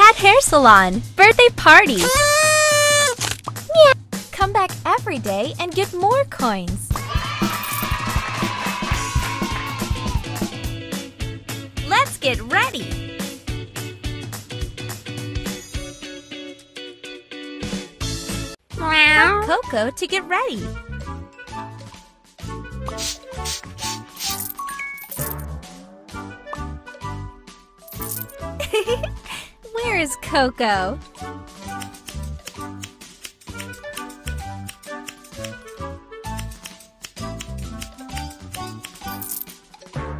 Cat Hair Salon birthday party. Come back every day and get more coins. Let's get ready. Coco to get ready. Is Coco?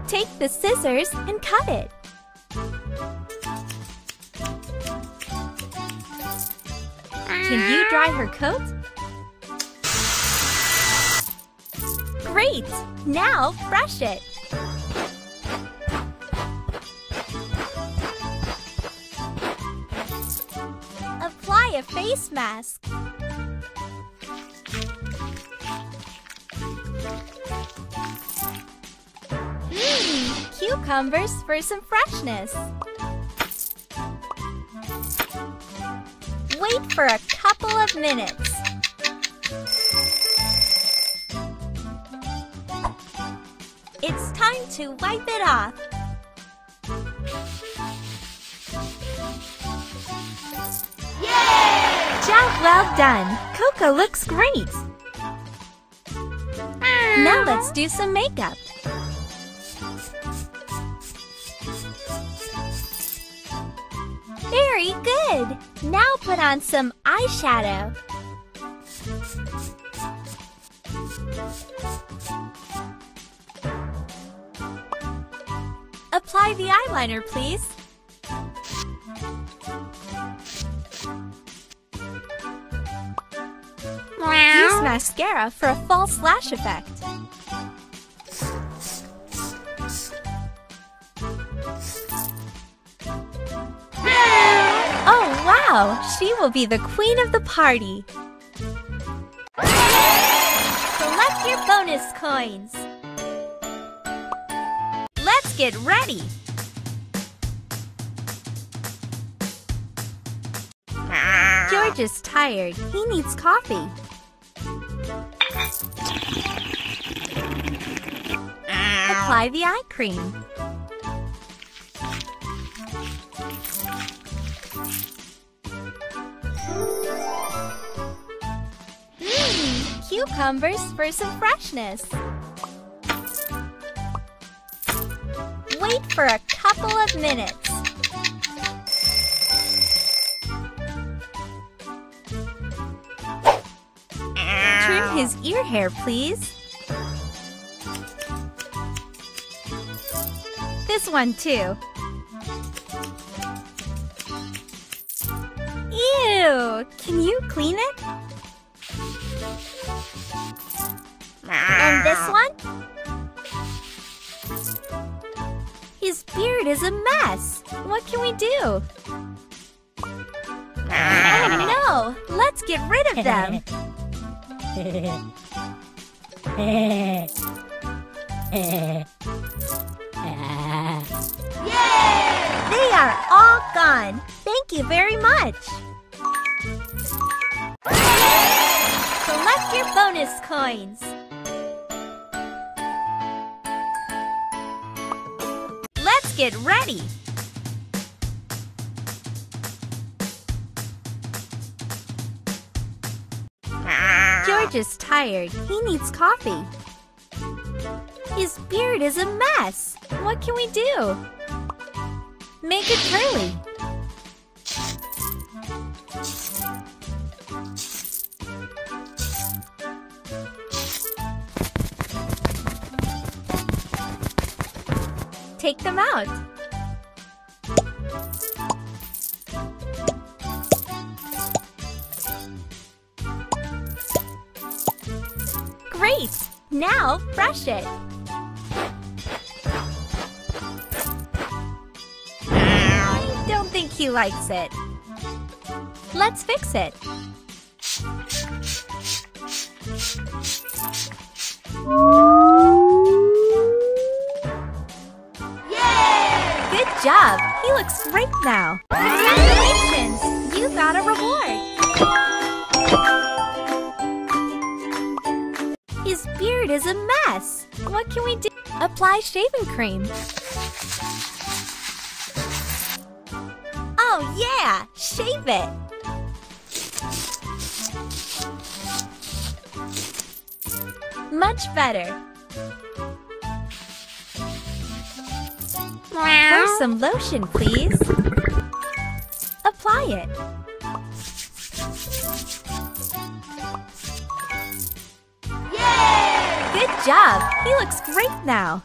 Take the scissors and cut it. Can you dry her coat? Great! Now brush it. Mask. Mmm, cucumbers for some freshness. Wait for a couple of minutes. It's time to wipe it off. Job well done. Coco looks great. Now let's do some makeup. Very good. Now put on some eyeshadow. Apply the eyeliner, please. Mascara for a false lash effect. Oh, wow! She will be the queen of the party. Collect your bonus coins. Let's get ready. George is tired. He needs coffee. Apply the eye cream. Mmm, cucumbers for some freshness. Wait for a couple of minutes. His ear hair, please. This one, too. Ew! Can you clean it? And this one? His beard is a mess. What can we do? Oh no! Let's get rid of them. They are all gone. Thank you very much. Collect your bonus coins. Let's get ready. George is tired. He needs coffee. His beard is a mess. What can we do? Make it curly. Take them out. Now brush it. I don't think he likes it. Let's fix it. Good Good job! He looks great now! What can we do? Apply shaving cream. Oh yeah! Shave it! Much better. Pour some lotion, please. Apply it. Job! He looks great now.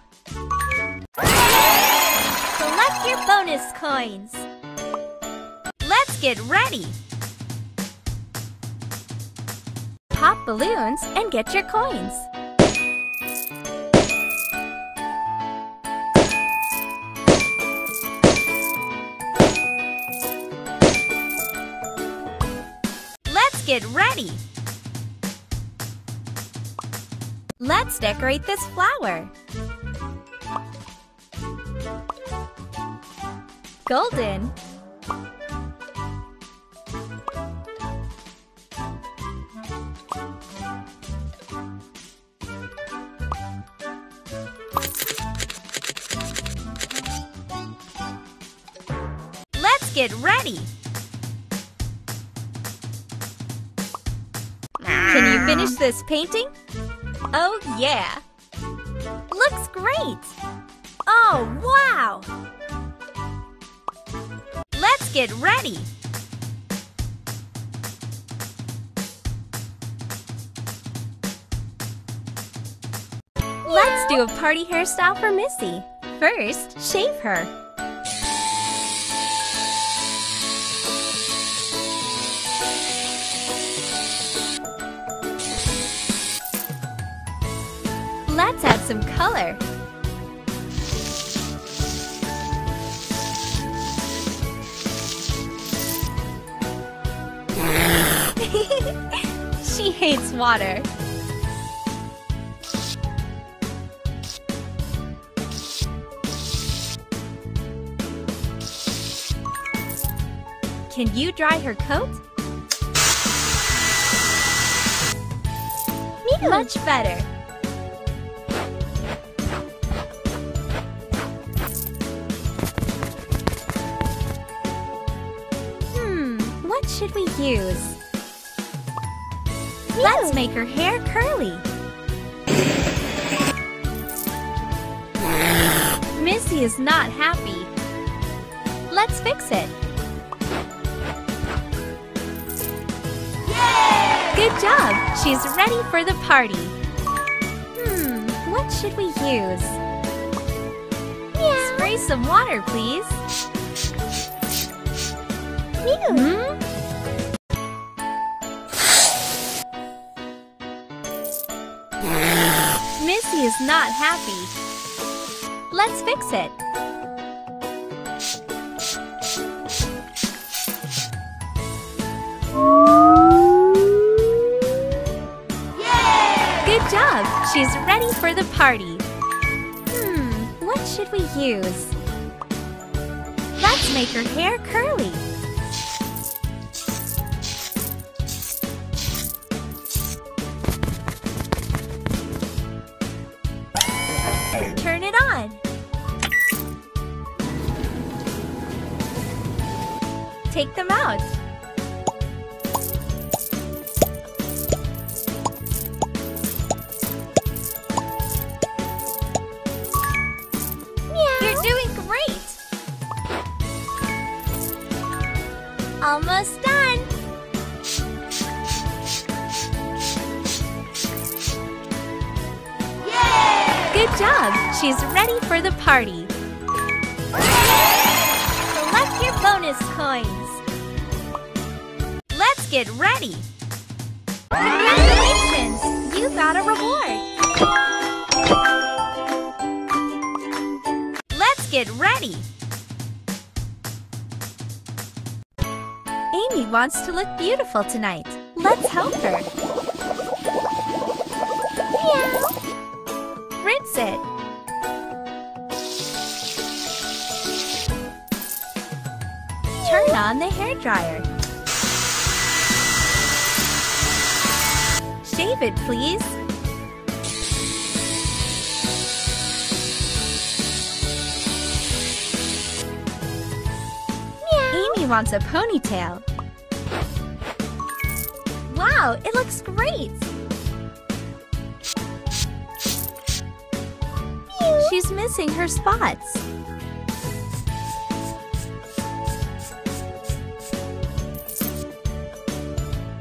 Collect your bonus coins. Let's get ready. Pop balloons and get your coins. Let's get ready. Let's decorate this flower. Golden. Let's get ready. Can you finish this painting? Oh, yeah. Looks great. Oh, wow. Let's get ready. Let's do a party hairstyle for Missy. First, shave her. Some color. she hates water. Can you dry her coat? Much better. What should we use? Let's make her hair curly. Missy is not happy. Let's fix it. Yay! Good job! She's ready for the party. Hmm, what should we use? Spray some water, please. Hmm? Is not happy. Let's fix it. Yay! Good job! She's ready for the party. Hmm, what should we use? Let's make her hair curly. Take them out. You're doing great. Almost done. Good job! She's ready for the party. Collect your bonus coins. Let's get ready. Congratulations! You got a reward. Let's get ready. Amy wants to look beautiful tonight. Let's help her. Meow. Rinse it. Turn on the hair dryer. Shave it, please. Amy wants a ponytail. Wow, it looks great! She's missing her spots.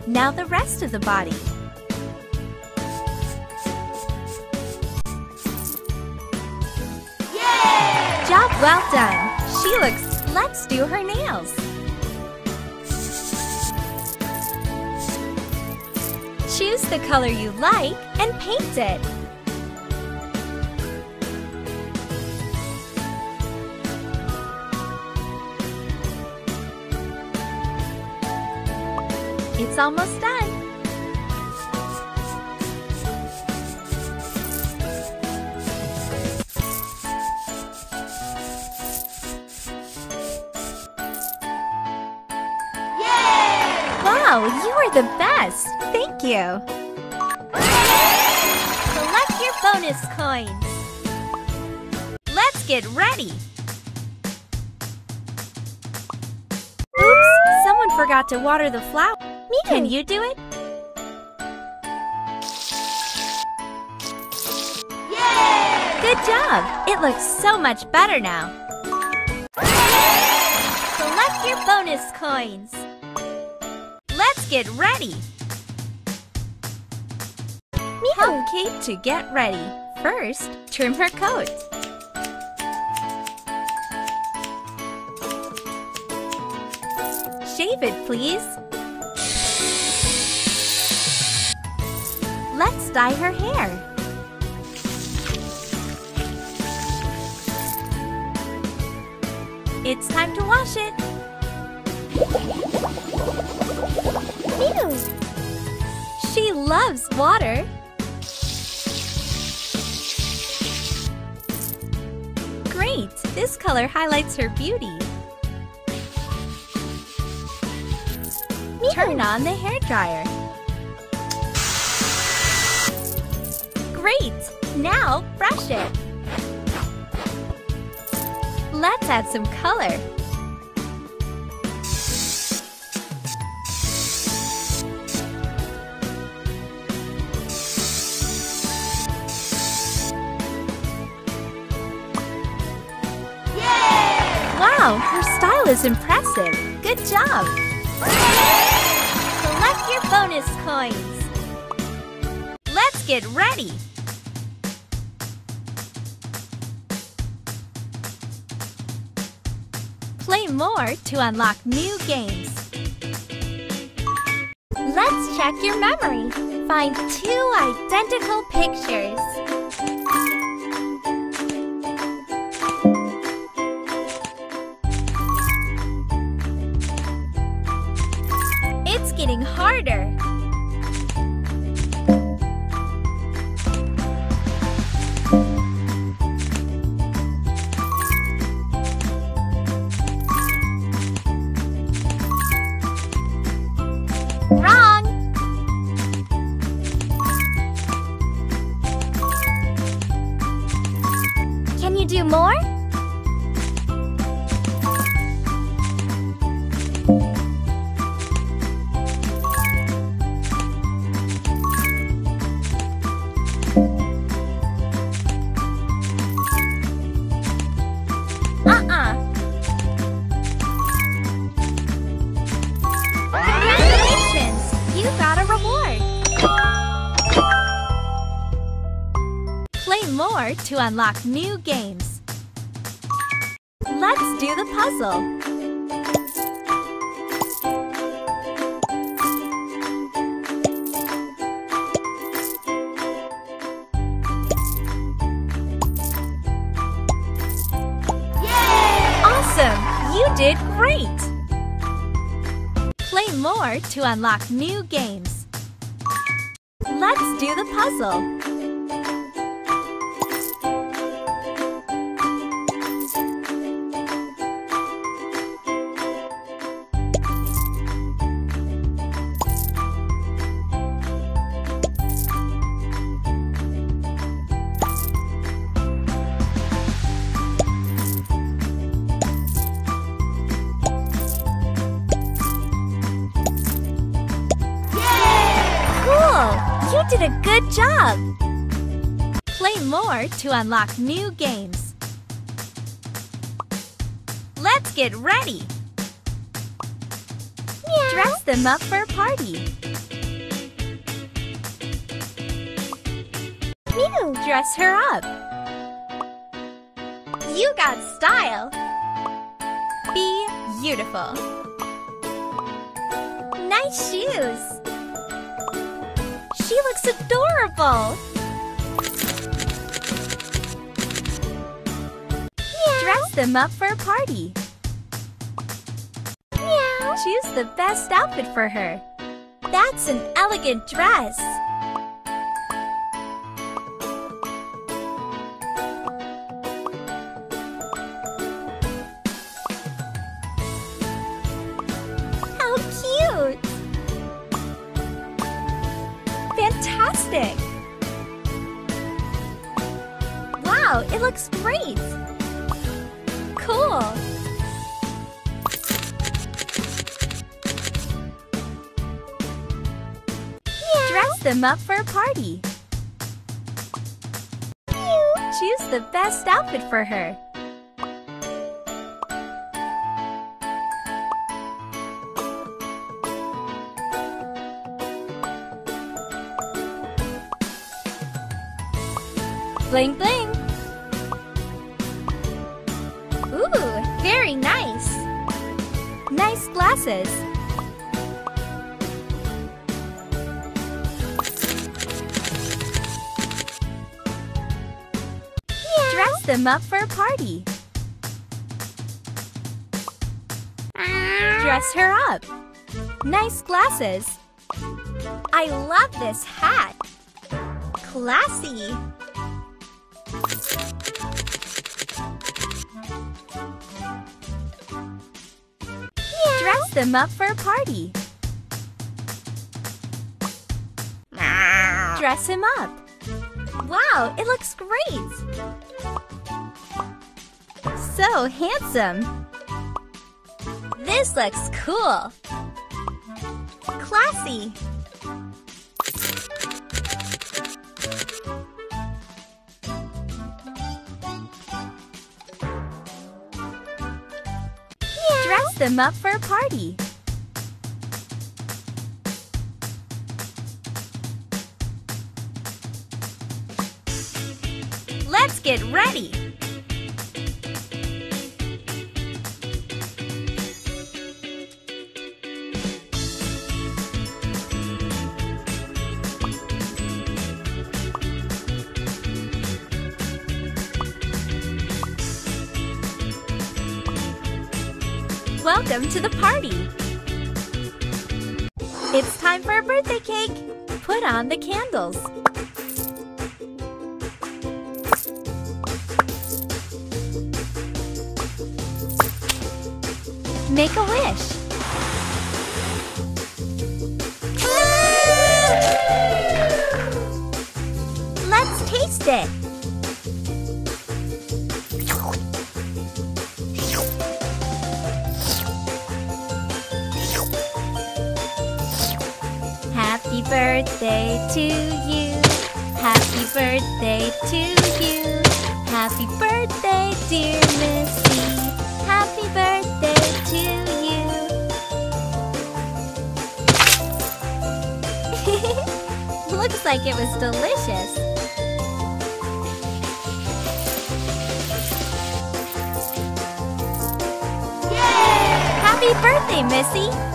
Now the rest of the body. Job well done. She looks... Let's do her nails. Choose the color you like and paint it. It's almost done. Wow, you are the best! Thank you! Collect your bonus coins! Let's get ready! Oops! Someone forgot to water the flower. Me Can hmm. you do it? Yay! Good job! It looks so much better now. Collect your bonus coins! Get ready! Help Kate to get ready. First, trim her coat. Shave it, please. Let's dye her hair. It's time to wash it. She loves water. Great! This color highlights her beauty. Turn on the hair dryer. Great! Now brush it. Let's add some color. Style is impressive. Good job. Collect your bonus coins. Let's get ready. Play more to unlock new games. Let's check your memory. Find two identical pictures. Harder. Unlock new games. Let's do the puzzle. Awesome! You did great! Play more to unlock new games. Let's do the puzzle. To unlock new games. Let's get ready! Dress them up for a party. Mew. Dress her up. You got style. Be beautiful. Nice shoes. She looks adorable. Dress them up for a party. Meow. Choose the best outfit for her. That's an elegant dress. How cute! Fantastic! Wow, it looks great! Cool! Dress them up for a party. Choose the best outfit for her. Bling bling! Glasses! Dress them up for a party. Dress her up. Nice glasses. I love this hat. Classy. Them up for a party. Dress him up. Wow, it looks great! So handsome! This looks cool! Classy! Them up for a party. Let's get ready! Welcome to the party! It's time for a birthday cake! Put on the candles. Make a wish. Let's taste it. Birthday to you. Happy birthday to you. Happy birthday, dear Missy. Happy birthday to you. Looks like it was delicious. Happy birthday, Missy!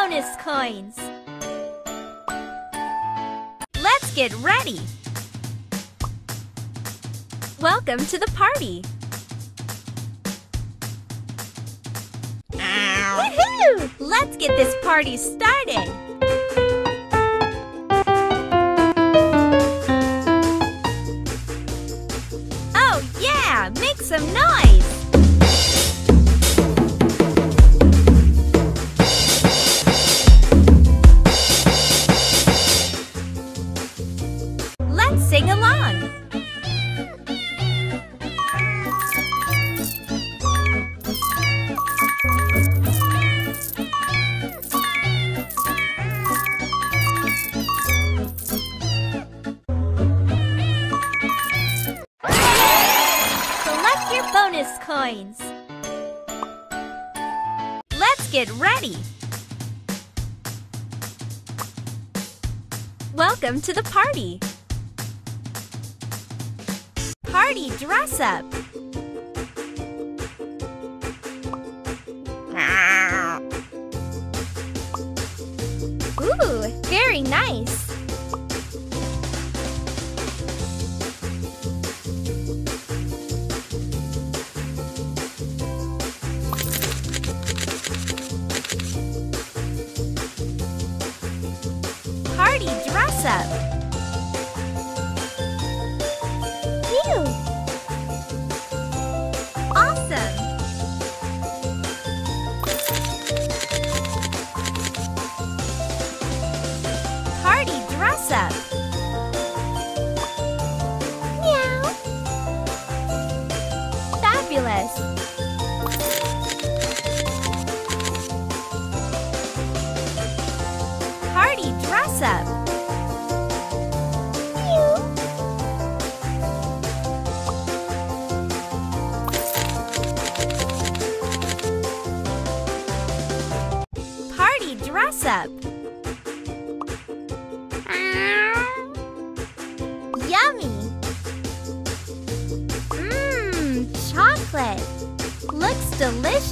Bonus coins. Let's get ready. Welcome to the party. Woohoo! Let's get this party started. Oh yeah, make some noise. Bonus coins! Let's get ready! Welcome to the party! Party dress up!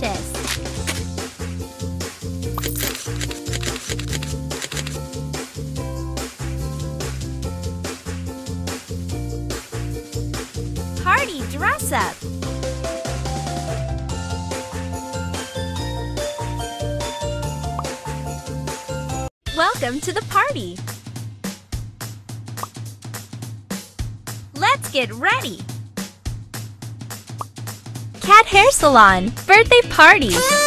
Delicious! Party dress up! Welcome to the party! Let's get ready! Cat Hair Salon Birthday Party!